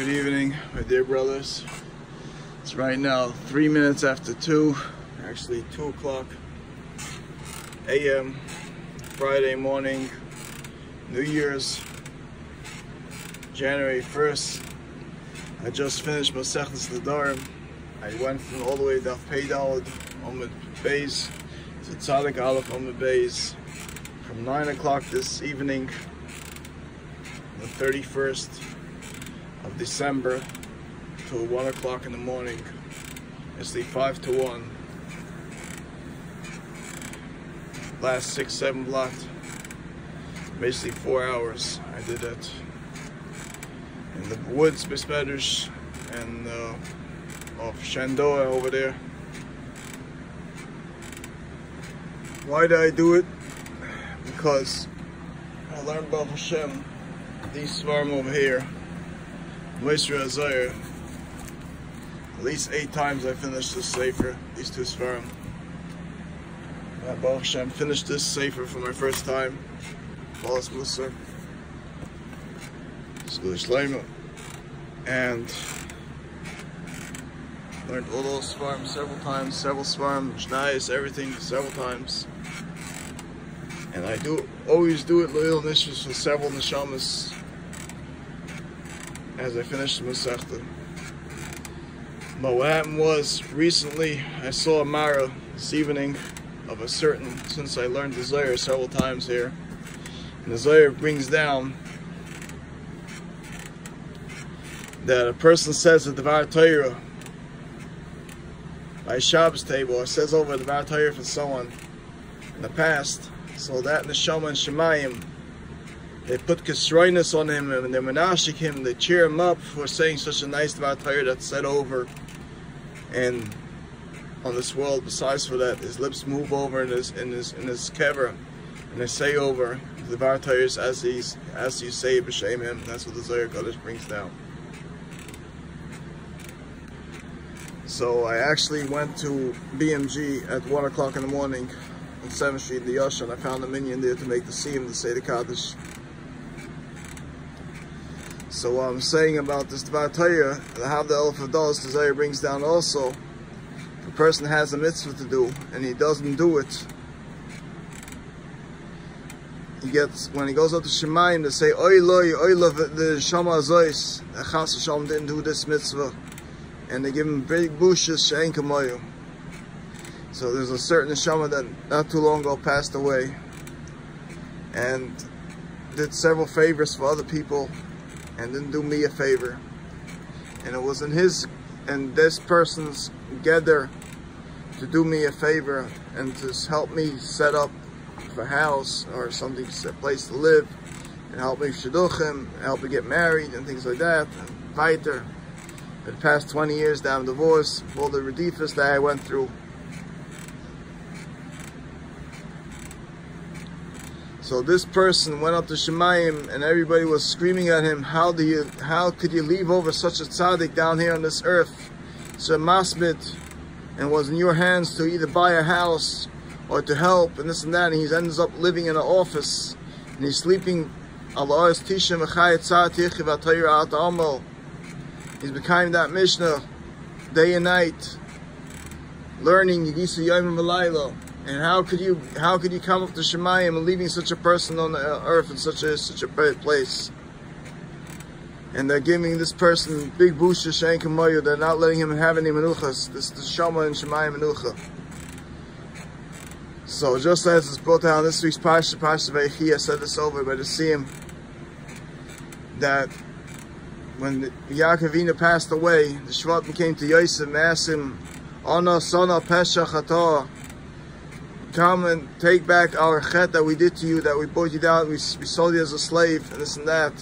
Good evening, my dear brothers. It's right now three minutes after two, actually two o'clock a.m. Friday morning, New Year's, January 1st. I just finished Masechtas Nedarim. I went from all the way to on the base to Tzadik Aleph on the base from 9 o'clock this evening, the 31st of December till 1 o'clock in the morning. It's the 5 to 1. Last 6 7 block, basically 4 hours. I did it in the woods, Bismedrish, and uh, off over there. Why did I do it? Because I learned about Hashem, these svarim over here. Moisher Azayr. At least eight times I finished this Sefer, these two Svarim. Uh, Baruch finished this Sefer for my first time. Balas Musar. Shleima. And learned all those Svarim several times, several Svarim, Mishnayos, everything several times. And I do always do it loyal nishmas for several neshamas as I finished the Masechta. But what happened was, recently I saw a Mara this evening of a certain, since I learned the Zohar several times here, and the brings down that a person says the Devar Torah by Shabbos table, or says over the Devar Torah for someone in the past, so that Neshama and Shemayim they put kasroinus on him and they menashik him, they cheer him up for saying such a nice Torah that's said over and on this world. Besides for that, his lips move over in his in his in his kever and they say over the Vartayrs as he's as you say b'shem him. That's what the Zohar Kodesh brings down. So I actually went to BMG at one o'clock in the morning on 7th Street, in the Yasha, and I found a minyan there to make the seam to say the Kaddish. So what I'm saying about this Dvar Torah, how the Elf of Dollars Desire brings down also, if a person has a mitzvah to do and he doesn't do it, he gets, when he goes up to Shemayim, they say, Oy loy, oy lo, the Shama Zois, the Chas Hashem didn't do this mitzvah. And they give him big bushes, Shein. So there's a certain Shama that not too long ago passed away and did several favors for other people and didn't do me a favor. And it was in his and this person's gather to do me a favor and to help me set up a house or something, a place to live, and help me shidduchim, help me get married and things like that, and weiter. For the past 20 years that I'm divorced, all the redifas that I went through, So this person went up to Shemayim and everybody was screaming at him, how do you, how could you leave over such a tzaddik down here on this earth? So Masmit, and was in your hands to either buy a house or to help and this and that. And he ends up living in an office and he's sleeping. He's becoming that Mishnah day and night, learning Yigisa Yom Malayla. And how could you how could you come up to Shemayim and leaving such a person on the earth in such a such a place? And they're giving this person big busha shank They're not letting him have any menuchas. This is Shama and Shemayim menucha. So just as it's brought down this week's Pasha Pasha Veichia said this over by the Siyam that when Yaakovina passed away, the Shvatim came to Yosef and asked him, Ana Sana Pesha Chata come and take back our chet that we did to you, that we bought you down, we, we sold you as a slave, and this and that.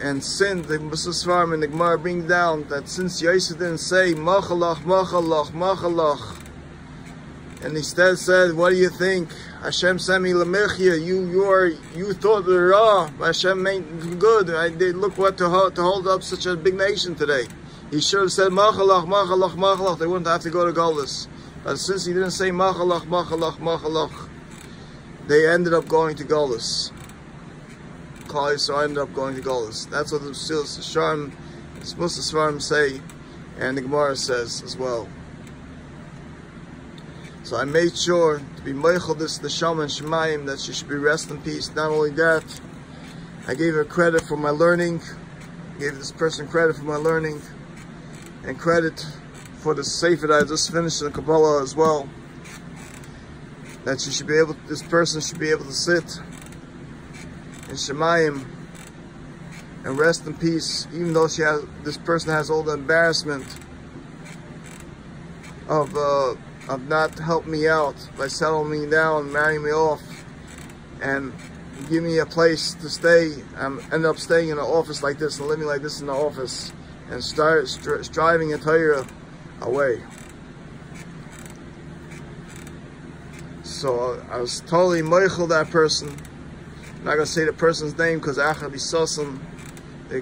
And sin, the Musasvarm and the Gemara bring down that since Yosef didn't say, Machalach, Machalach, Machalach, and instead said, what do you think? Hashem sent me lemechia. You, you are, you thought the raw. Hashem made good. I did look what to hold, to hold up such a big nation today. He should have said machalach, machalach, machalach. They wouldn't have to go to Golis. But since he didn't say machalach, machalach, machalach, they ended up going to Golis. Klal Yisrael ended up going to Golis. That's what the Silas Sharm supposed to Svarim say, and the Gemara says as well. So I made sure to be Meichel this Neshama and Shemayim that she should be rest in peace. Not only that, I gave her credit for my learning, gave this person credit for my learning, and credit for the Sefer that I just finished in Kabbalah as well. That she should be able, this person should be able to sit in Shemayim and rest in peace, even though she has, this person has all the embarrassment of, uh, of not helping me out by settling me down, marrying me off, and give me a place to stay. I ended up staying in an office like this and living like this in the office and start stri striving a Torah away. So I was totally moichel that person. I'm not gonna say the person's name because Achar Bisasim, the,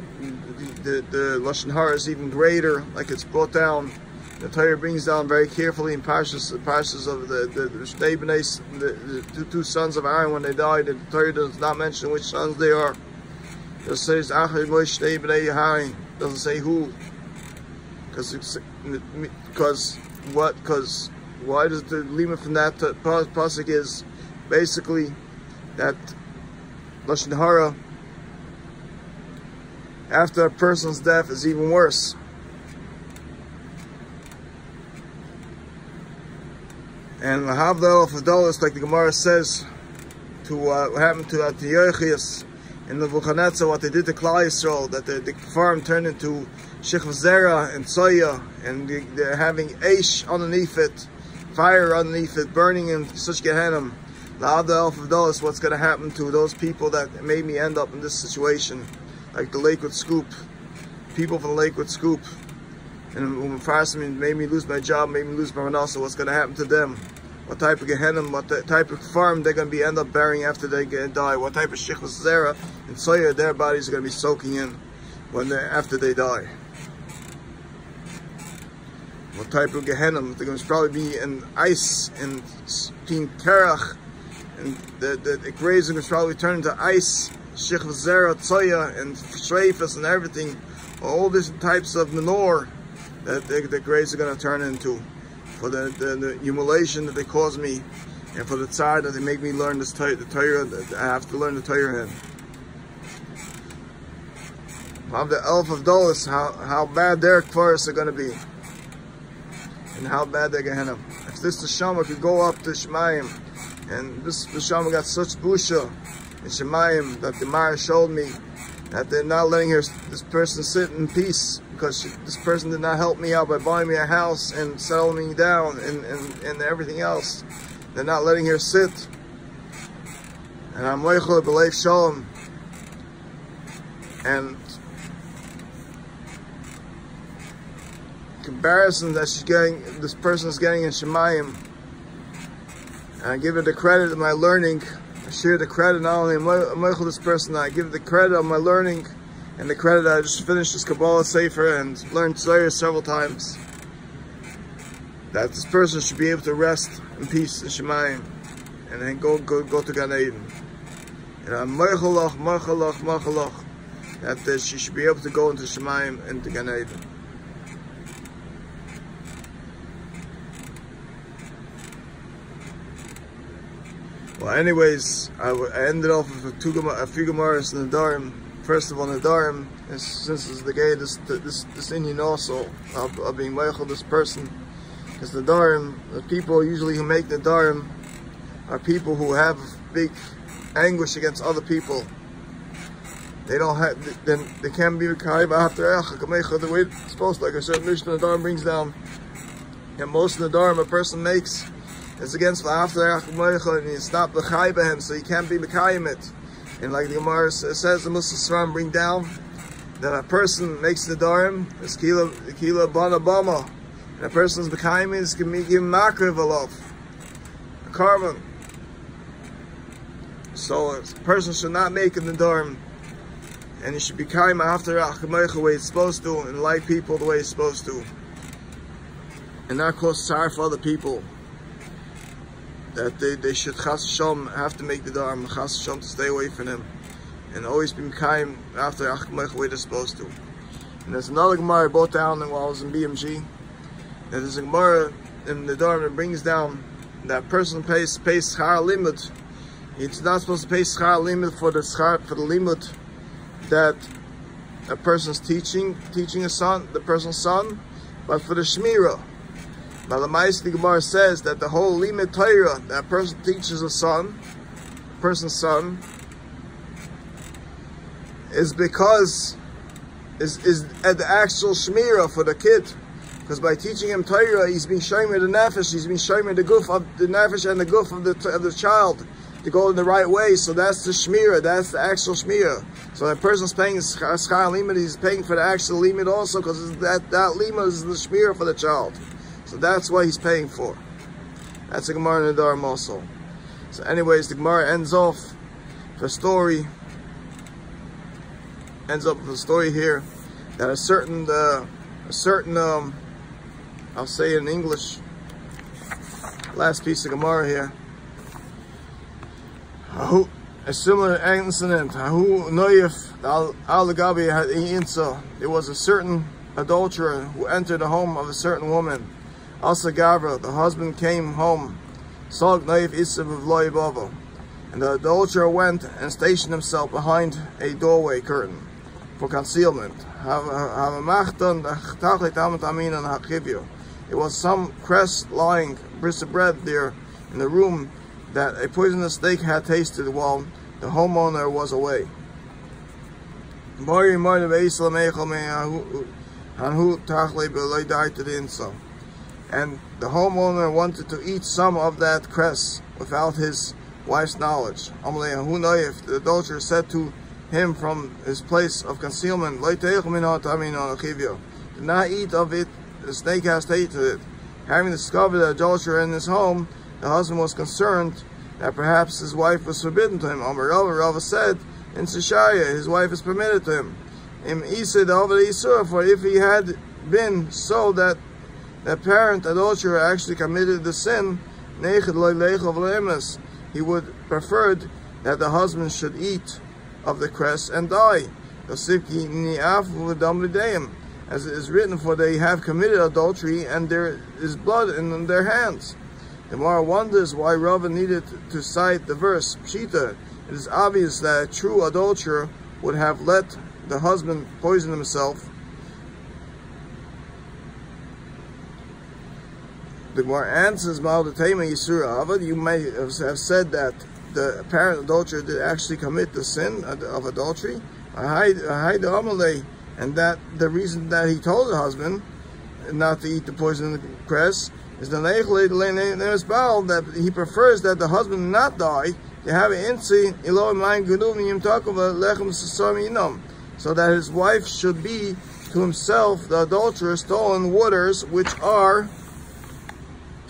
the, the Lashon Hara is even greater, like it's brought down the Torah brings down very carefully in Parshas, Parshas of the the, the, the, the two, two, sons of Aaron when they died. The Torah does not mention which sons they are. It says Achar Moshe Doesn't say who. Because because what? Because why does the lima from that pasuk is basically that lashon hara after a person's death is even worse. And Lahavdal Fadolis, like the Gemara says, to uh, what happened to Yochias in the Vuchanetzah, what they did to Klal Yisrael, that the, the farm turned into Shech Zera and Soya, and they, are having Aish underneath it, fire underneath it, burning in such Gehenim. Lahavdal Fadolis, what's going to happen to those people that made me end up in this situation, like the Lakewood Scoop, people from the Lakewood Scoop and when Farsim made me lose my job, made me lose my Manasa, what's going to happen to them? What type of Gehenna, what type of farm they're going to be end up burying after they get die? What type of Shichus Zera and Soya their bodies are going to be soaking in when after they die? What type of Gehenna? They're going to probably be in ice and King Terach, and the, the, the graves are going to probably turn into ice, Shichus Zera, and Shreifas and everything. All different types of manure that the, the graves are going to turn into, for the, the, the, humiliation that they cause me, and for the tzar that they make me learn this the Torah that I have to learn the Torah in. Of the elf of Dolis, how, how bad their forests are going to be, and how bad they're to If this Neshama could go up to Shemayim, and this Neshama got such busha in Shemayim that the Mara showed me that they're not letting her, this person sit in peace because she, this person did not help me out by buying me a house and settling me down and, and, and everything else. They're not letting her sit. And I'm Leichel B'Leif Shalom. And comparison that she's getting, this person is getting in Shemayim. And I give her the credit of my learning. I share the credit not only of this person, I give the credit of my learning and the credit I just finished this Kabbalah Sefer and learned Zohar several times. That this person should be able to rest in peace in Shemayim and then go go go to Gan Eden. And I'm Merchalach, Merchalach, Merchalach that she should be able to go into Shemayim and to Gan Eden. Well, anyways, I, I ended off with a, two, a few Gemaras in the Dharam first of all, Nadarim, since it's the gay, this, this, this Indian also, of, of being Meichel, this person, because the Nadarim, the people usually who make the Nadarim are people who have big anguish against other people. They don't have, then they can't be Mekayim after the way it's supposed to, like a certain Mishnah Nadarim brings down. And most of the Nadarim a person makes is against the after and it's not B'chai so he can't be Mekayim it. And like the Gemara says, the Muslim bring down that a person makes the Dharam, the Kila, Kila Bana Bama, and a person's B'kaim is give him Makriv Alof, a carbon. So a person should not make in the Dharam, and he should be Kaim after Achamaych the way it's supposed to, and like people the way it's supposed to. And not cause sorry for other people that they, they should chas have to make the dharma chas shom to stay away from him and always be kind after achmech way they're supposed to And there's another Gemara I brought down while I was in BMG. And there's a Gemara in the Dharma that brings down that person pays pays schar limit. It's not supposed to pay schar limit for the schar for the limit that a person's teaching teaching a son, the person's son, but for the shmira. Now the Ma'aseh Gemara says that the whole limit Torah that person teaches a son, a person's son, is because is is at the actual shmira for the kid. Because by teaching him Torah, he's being showing me the nefesh, he's being showing me the goof of the nefesh and the goof of the of the child to go in the right way. So that's the shmira, that's the actual shmira. So that person's paying schar limit, he's paying for the actual limit also because that that limit is the shmira for the child. So that's what he's paying for. That's the Gemara the also. So anyways, the Gemara ends off the story, ends up with a story here that a certain, uh, a certain, um, I'll say in English, last piece of Gemara here. A similar incident. There was a certain adulterer who entered the home of a certain woman Asa Gavra, the husband came home, saw Gnaif Isav and the adulterer went and stationed himself behind a doorway curtain for concealment. It was some cress lying, bris of bread there in the room that a poisonous snake had tasted while the homeowner was away. And the homeowner wanted to eat some of that cress without his wife's knowledge. If the adulterer said to him from his place of concealment, Do not eat of it, the snake has tasted it. Having discovered the adulterer in his home, the husband was concerned that perhaps his wife was forbidden to him. Amar Rava said, in Sishaya, his wife is permitted to him. Im Isa for if he had been so that the parent adulterer actually committed the sin, he would preferred that the husband should eat of the cress and die. As it is written, for they have committed adultery and there is blood in their hands. The Gemara wonders why Rava needed to cite the verse. Pshita, it is obvious that a true adulterer would have let the husband poison himself the answers Maldatema Yisura Avad, you may have said that the apparent adulterer did actually commit the sin of adultery, and that the reason that he told the husband not to eat the poison in the cress is the that he prefers that the husband not die to have an insi so that his wife should be to himself the adulterer stolen waters which are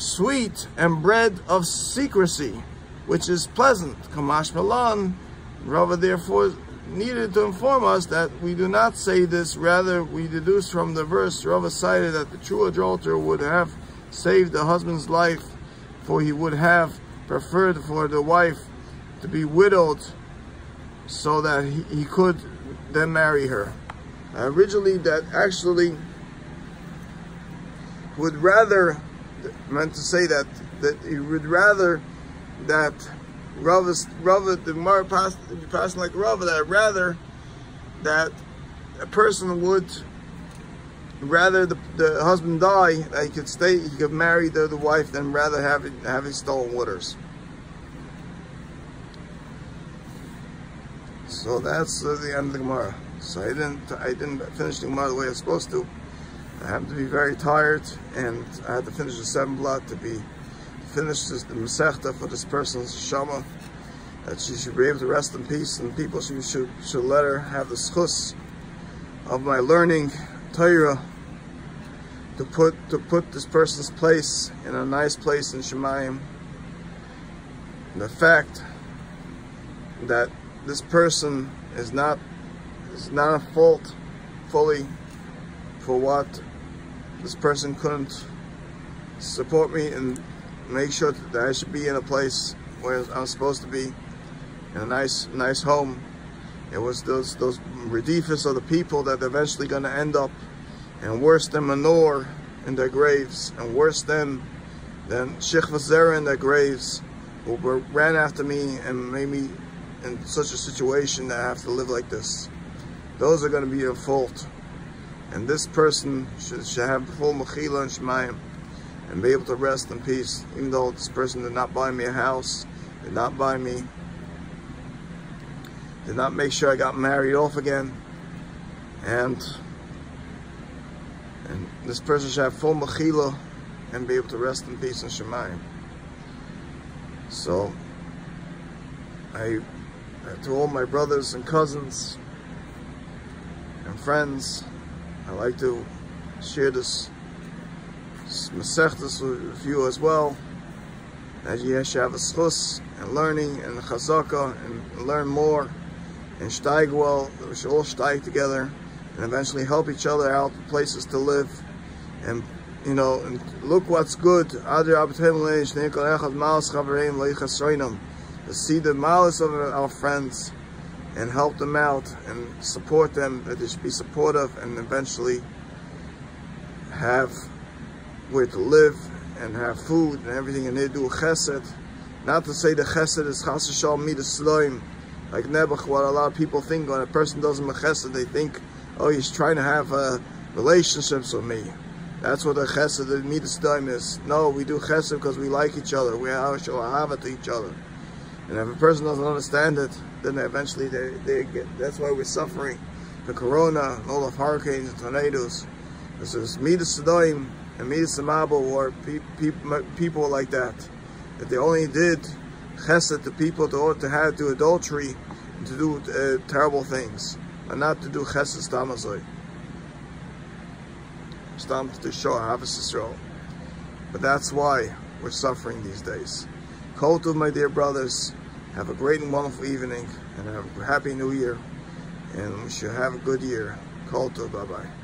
sweet and bread of secrecy, which is pleasant. Kamash Malan, Rava therefore needed to inform us that we do not say this, rather we deduce from the verse, Rava cited that the true adulterer would have saved the husband's life, for he would have preferred for the wife to be widowed so that he, he could then marry her. Uh, originally, that actually would rather meant to say that that he would rather that Rava, Rava the Gemara passed, passing like Rava, that rather that a person would rather the, the husband die, that he could stay, he could marry the, the wife than rather have it, have his stolen waters. So that's uh, the end of the Gemara. So I didn't I didn't finish the Gemara the way I was supposed to. I happened to be very tired and I had to finish the seven blood to be finished the Masechta for this person's Shama that she should be able to rest in peace and people should, should, should let her have the schus of my learning Torah to put to put this person's place in a nice place in Shemayim. And the fact that this person is not is not a fault fully for what this person couldn't support me and make sure that I should be in a place where I'm supposed to be in a nice nice home It was those those redifus of the people that eventually going to end up and worse than manure in their graves and worse than than Zera in their graves who ran after me and made me in such a situation that I have to live like this. Those are going to be your fault. And this person should, should have full mechila and shemayim and be able to rest in peace, even though this person did not buy me a house, did not buy me, did not make sure I got married off again, and and this person should have full mechila and be able to rest in peace in Shemayim. So, I, to all my brothers and cousins and friends, I like to share this Masechtas with you as well. As you have a schus and learning and chazaka and learn more and steig well. We should all steig together and eventually help each other out, places to live, and you know, and look what's good. To see the malice of our friends and help them out and support them, that they should be supportive and eventually have where to live and have food and everything, and they do a chesed. Not to say the chesed is chas v'shalom midas like Nebuch, what a lot of people think when a person does a chesed, they think, oh, he's trying to have uh, relationships with me. That's what the chesed, the midas is. No, we do chesed because we like each other. We have it to each other. And if a person doesn't understand it, then eventually they, they get, that's why we're suffering. The corona and all the hurricanes and tornadoes. This is midas and Midas Samabo or pe pe people like that. That they only did chesed to people to, to have to adultery and to do uh, terrible things. And not to do chesed stamazoi. Stam to show Yisrael. But that's why we're suffering these days. Kol to my dear brothers. Have a great and wonderful evening and have a happy new year. And we should have a good year. Kol to bye bye.